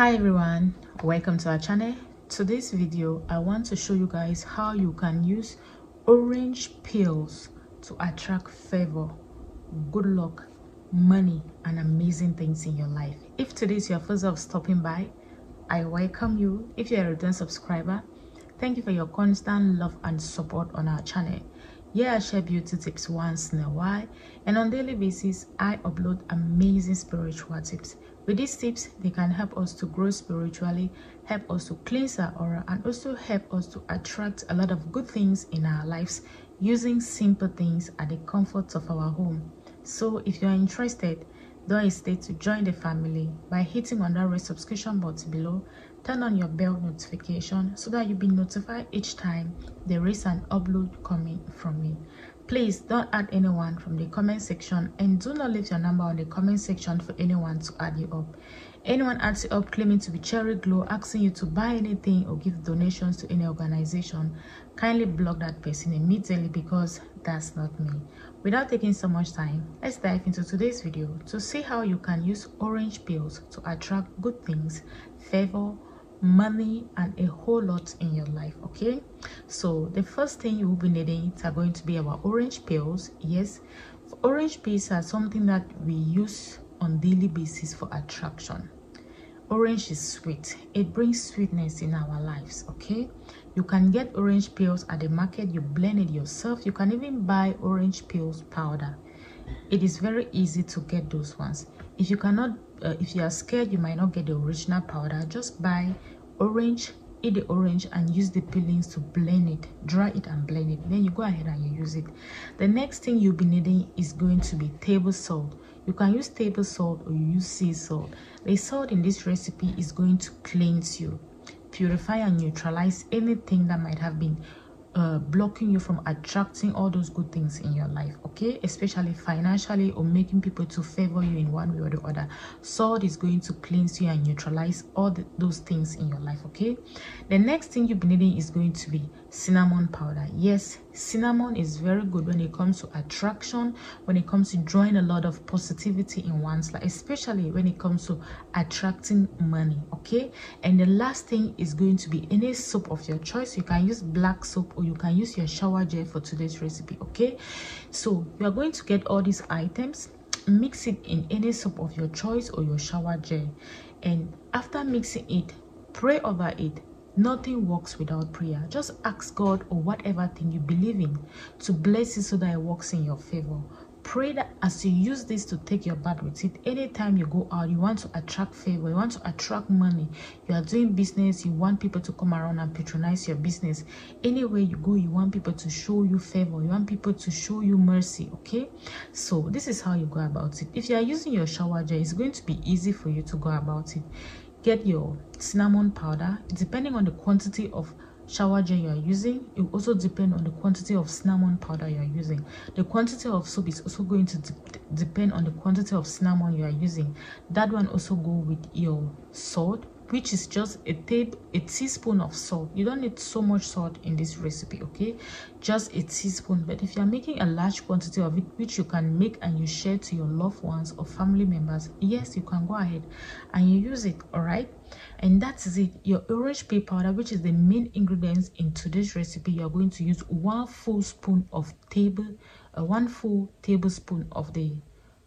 hi everyone. Welcome to our channel. Today's video i want to show you guys how you can use orange peels to attract favor good luck money and amazing things in your life. If today is your first of stopping by i welcome you. If you're a return subscriber thank you for your constant love and support on our channel. Here I share beauty tips once in a while and on daily basis I upload amazing spiritual tips. With these tips, they can help us to grow spiritually, help us to cleanse our aura and also help us to attract a lot of good things in our lives using simple things at the comfort of our home. So if you are interested, don't hesitate to join the family by hitting on that red subscription button below turn on your bell notification so that you'll be notified each time there is an upload coming from me please don't add anyone from the comment section and do not leave your number on the comment section for anyone to add you up. Anyone adds you up claiming to be CherryGlow asking you to buy anything or give donations to any organization kindly block that person immediately because that's not me. Without taking so much time let's dive into today's video to see how you can use orange peels to attract good things favor money and a whole lot in your life okay? So the first thing you will be needing are going to be our orange peels yes? Orange peels are something that we use on daily basis for attraction. Orange is sweet. It brings sweetness in our lives okay? You can get orange peels at the market. You blend it yourself. You can even buy orange peels powder it is very easy to get those ones. If you cannot uh, if you are scared you might not get the original powder. Just buy orange eat the orange and use the peelings to blend it dry it and blend it. Then you go ahead and you use it. The next thing you'll be needing is going to be table salt. You can use table salt or you use sea salt. The salt in this recipe is going to cleanse you purify and neutralize anything that might have been uh, blocking you from attracting all those good things in your life okay? Especially financially or making people to favor you in one way or the other. Salt is going to cleanse you and neutralize all the, those things in your life okay? The next thing you'll be needing is going to be cinnamon powder. Yes cinnamon is very good when it comes to attraction when it comes to drawing a lot of positivity in one's life especially when it comes to attracting money okay? And the last thing is going to be any soap of your choice. You can use black soap or you can use your shower gel for today's recipe okay? So you are going to get all these items. Mix it in any soap of your choice or your shower gel. And after mixing it pray over it Nothing works without prayer. Just ask God or whatever thing you believe in to bless it so that it works in your favor. Pray that as you use this to take your bad with it, anytime you go out, you want to attract favor, you want to attract money, you are doing business, you want people to come around and patronize your business. Anywhere you go, you want people to show you favor, you want people to show you mercy, okay? So this is how you go about it. If you are using your shower gel, it's going to be easy for you to go about it get your cinnamon powder. Depending on the quantity of shower gel you are using it also depend on the quantity of cinnamon powder you are using. The quantity of soap is also going to de depend on the quantity of cinnamon you are using. That one also go with your salt which is just a tape a teaspoon of salt. You don't need so much salt in this recipe okay? Just a teaspoon. But if you're making a large quantity of it which you can make and you share to your loved ones or family members yes you can go ahead and you use it all right? And that is it. Your orange peel powder which is the main ingredients in today's recipe you're going to use one full spoon of table uh, one full tablespoon of the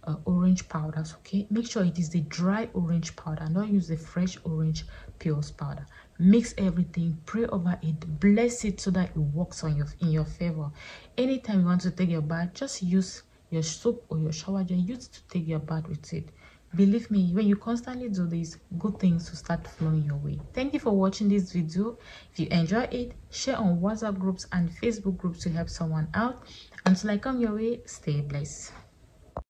uh, orange powders okay? Make sure it is the dry orange powder not use the fresh orange peels powder. Mix everything pray over it bless it so that it works on your in your favor. Anytime you want to take your bath just use your soap or your shower gel use to take your bath with it. Believe me when you constantly do this good things will start flowing your way. Thank you for watching this video. If you enjoy it share on whatsapp groups and facebook groups to help someone out. Until i come your way stay blessed